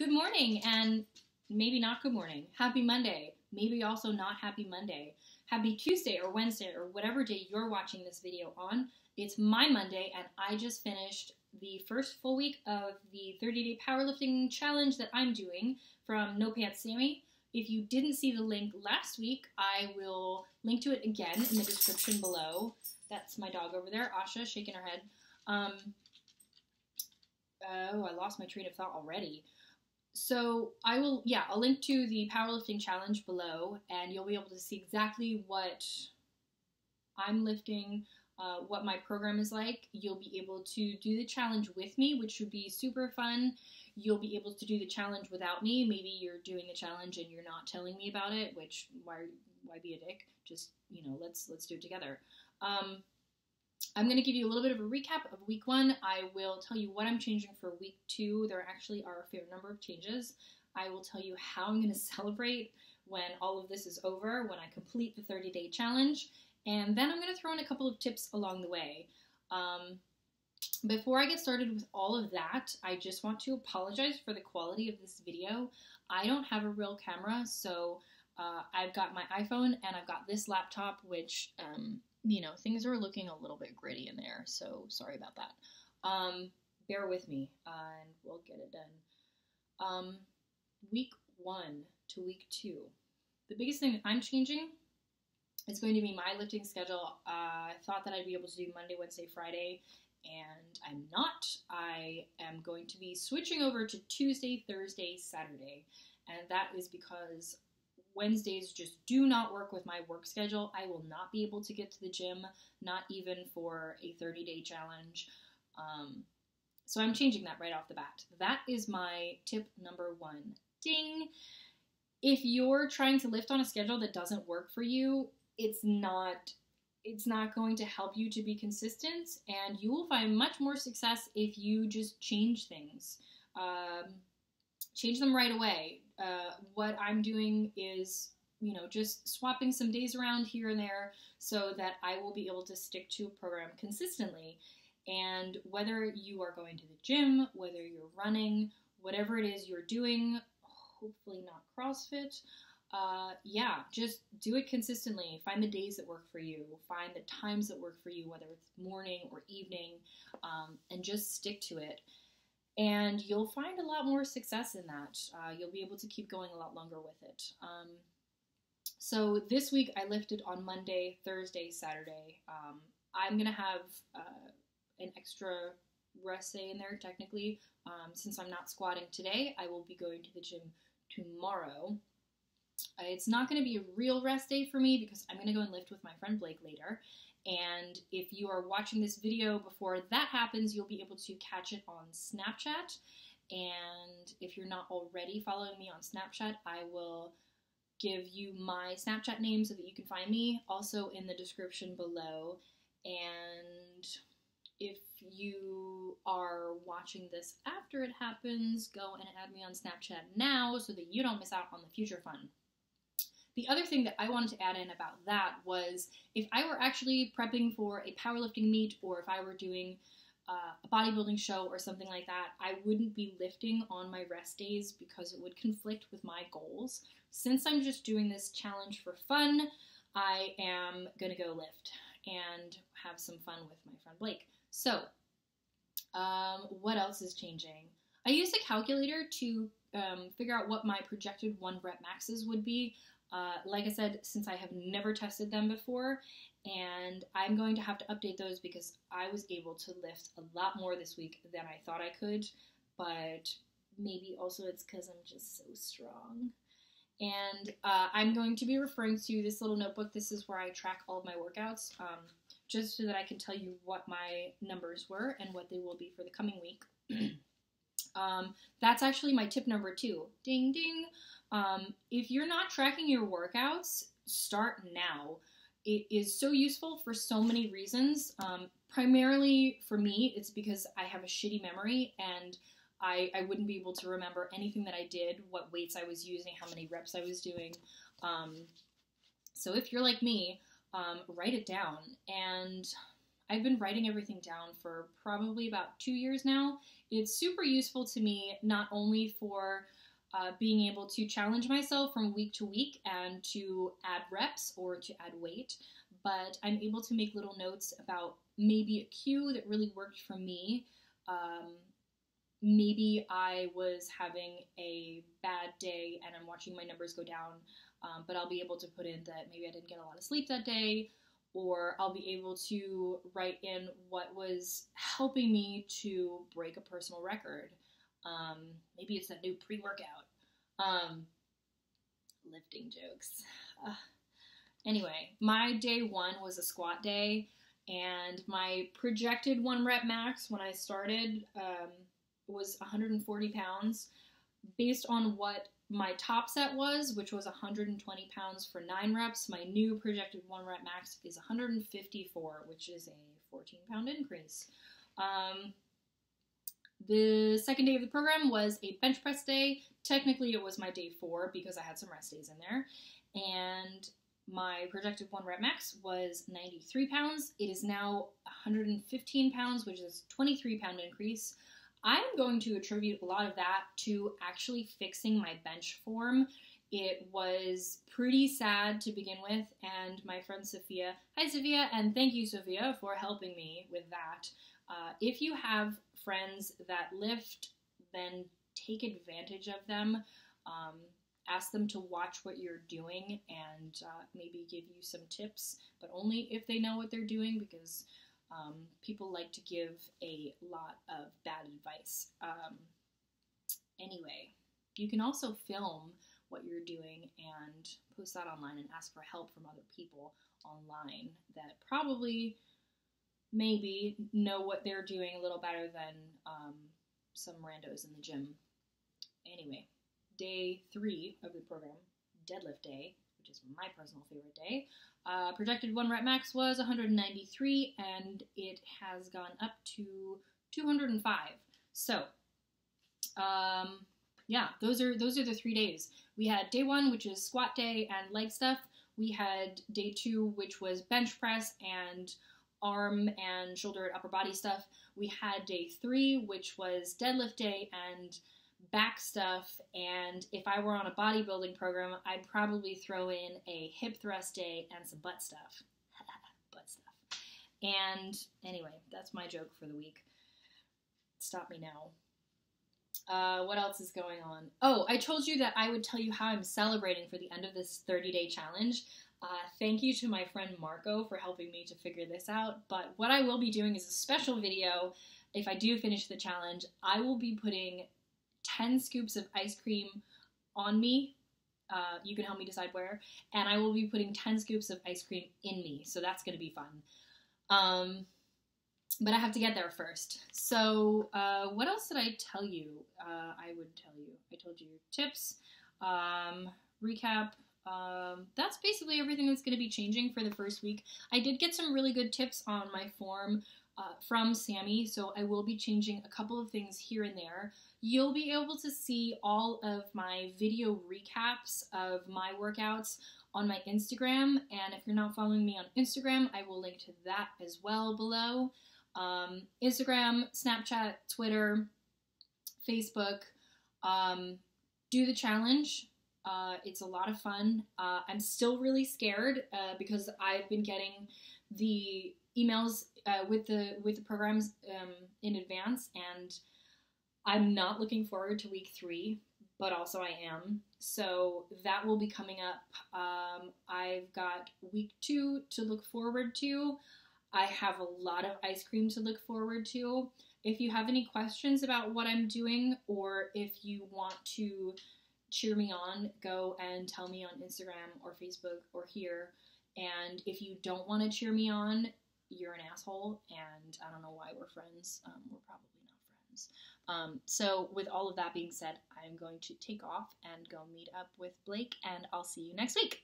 good morning, and maybe not good morning. Happy Monday. Maybe also not happy Monday. Happy Tuesday or Wednesday or whatever day you're watching this video on. It's my Monday, and I just finished the first full week of the 30 day powerlifting challenge that I'm doing from No Pants Sammi. If you didn't see the link last week, I will link to it again in the description below. That's my dog over there, Asha, shaking her head. Um, oh, I lost my train of thought already. So I will, yeah, I'll link to the powerlifting challenge below, and you'll be able to see exactly what I'm lifting, uh, what my program is like. You'll be able to do the challenge with me, which would be super fun. You'll be able to do the challenge without me. Maybe you're doing the challenge and you're not telling me about it, which why why be a dick? Just you know, let's let's do it together. Um, I'm going to give you a little bit of a recap of week one. I will tell you what I'm changing for week two. There actually are a fair number of changes. I will tell you how I'm going to celebrate when all of this is over, when I complete the 30 day challenge, and then I'm going to throw in a couple of tips along the way. Um, before I get started with all of that, I just want to apologize for the quality of this video. I don't have a real camera, so uh, I've got my iPhone and I've got this laptop, which um, you know, things are looking a little bit gritty in there, so sorry about that. Um, bear with me, and we'll get it done. Um, week one to week two. The biggest thing that I'm changing is going to be my lifting schedule. Uh, I thought that I'd be able to do Monday, Wednesday, Friday, and I'm not. I am going to be switching over to Tuesday, Thursday, Saturday, and that is because Wednesdays just do not work with my work schedule. I will not be able to get to the gym, not even for a 30 day challenge. Um, so I'm changing that right off the bat. That is my tip number one. Ding! If you're trying to lift on a schedule that doesn't work for you, it's not it's not going to help you to be consistent and you will find much more success if you just change things um, change them right away uh, what I'm doing is, you know, just swapping some days around here and there so that I will be able to stick to a program consistently. And whether you are going to the gym, whether you're running, whatever it is you're doing, hopefully not CrossFit, uh, yeah, just do it consistently. Find the days that work for you. Find the times that work for you, whether it's morning or evening, um, and just stick to it and you'll find a lot more success in that. Uh, you'll be able to keep going a lot longer with it. Um, so this week I lifted on Monday, Thursday, Saturday. Um, I'm gonna have uh, an extra rest day in there technically. Um, since I'm not squatting today, I will be going to the gym tomorrow. Uh, it's not to be a real rest day for me because I'm to go and lift with my friend Blake later. And if you are watching this video before that happens, you'll be able to catch it on Snapchat. And if you're not already following me on Snapchat, I will give you my Snapchat name so that you can find me, also in the description below. And if you are watching this after it happens, go and add me on Snapchat now so that you don't miss out on the future fun. The other thing that I wanted to add in about that was if I were actually prepping for a powerlifting meet or if I were doing uh, a bodybuilding show or something like that, I wouldn't be lifting on my rest days because it would conflict with my goals. Since I'm just doing this challenge for fun, I am to go lift and have some fun with my friend Blake. So, um, what else is changing? I used a calculator to um, figure out what my projected one rep maxes would be. Uh, like I said, since I have never tested them before, and I'm going to have to update those because I was able to lift a lot more this week than I thought I could, but maybe also it's because I'm just so strong. And uh, I'm going to be referring to this little notebook. This is where I track all of my workouts, um, just so that I can tell you what my numbers were and what they will be for the coming week. um, that's actually my tip number two. Ding ding. Um, if you're not tracking your workouts, start now. It is so useful for so many reasons. Um, primarily for me, it's because I have a shitty memory and I, I wouldn't be able to remember anything that I did, what weights I was using, how many reps I was doing. Um, so if you're like me, um, write it down. And I've been writing everything down for probably about two years now. It's super useful to me, not only for uh, being able to challenge myself from week to week and to add reps or to add weight, but I'm able to make little notes about maybe a cue that really worked for me. Um, maybe I was having a bad day and I'm watching my numbers go down, um, but I'll be able to put in that maybe I didn't get a lot of sleep that day, or I'll be able to write in what was helping me to break a personal record. Um, maybe it's that new pre workout. Um, lifting jokes. Uh, anyway, my day one was a squat day, and my projected one rep max when I started um, was 140 pounds. Based on what my top set was, which was 120 pounds for nine reps, my new projected one rep max is 154, which is a 14 pound increase. Um, the second day of the program was a bench press day. Technically, it was my day four because I had some rest days in there. And my projected one rep max was 93 pounds. It is now 115 pounds, which is 23 pound increase. I'm going to attribute a lot of that to actually fixing my bench form. It was pretty sad to begin with, and my friend Sophia, hi Sophia, and thank you, Sophia, for helping me with that. Uh, if you have friends that lift, then take advantage of them. Um, ask them to watch what you're doing and uh, maybe give you some tips, but only if they know what they're doing because um, people like to give a lot of bad advice. Um, anyway, you can also film what you're doing and post that online and ask for help from other people online that probably maybe know what they're doing a little better than um, some randos in the gym. Anyway, day three of the program, deadlift day, which is my personal favorite day. Uh, projected one rep max was 193, and it has gone up to 205. So, um, yeah, those are those are the three days. We had day one, which is squat day and leg stuff. We had day two, which was bench press and arm and shoulder and upper body stuff. We had day three, which was deadlift day and back stuff. And if I were on a bodybuilding program, I'd probably throw in a hip thrust day and some butt stuff. butt stuff. And anyway, that's my joke for the week. Stop me now. Uh, what else is going on? Oh, I told you that I would tell you how I'm celebrating for the end of this 30 day challenge. Uh, thank you to my friend Marco for helping me to figure this out. But what I will be doing is a special video. If I do finish the challenge, I will be putting 10 scoops of ice cream on me. Uh, you can help me decide where. And I will be putting 10 scoops of ice cream in me. So that's going to be fun. Um, but I have to get there first. So, uh, what else did I tell you? Uh, I would tell you. I told you tips, um, recap, um, that's basically everything that's going to be changing for the first week. I did get some really good tips on my form uh, from Sammi, so I will be changing a couple of things here and there. You'll be able to see all of my video recaps of my workouts on my Instagram, and if you're not following me on Instagram, I will link to that as well below. Um, Instagram, Snapchat, Twitter, Facebook. Um, do the challenge. Uh, it's a lot of fun. Uh, I'm still really scared uh, because I've been getting the emails uh, with the with the programs um, in advance, and I'm not looking forward to week three, but also I am. So that will be coming up. Um, I've got week two to look forward to. I have a lot of ice cream to look forward to. If you have any questions about what I'm doing, or if you want to cheer me on, go and tell me on Instagram or Facebook or here. And if you don't want to cheer me on, you're an asshole, and I don't know why we're friends. Um, we're probably not friends. Um, so, with all of that being said, I'm going to take off and go meet up with Blake, and I'll see you next week.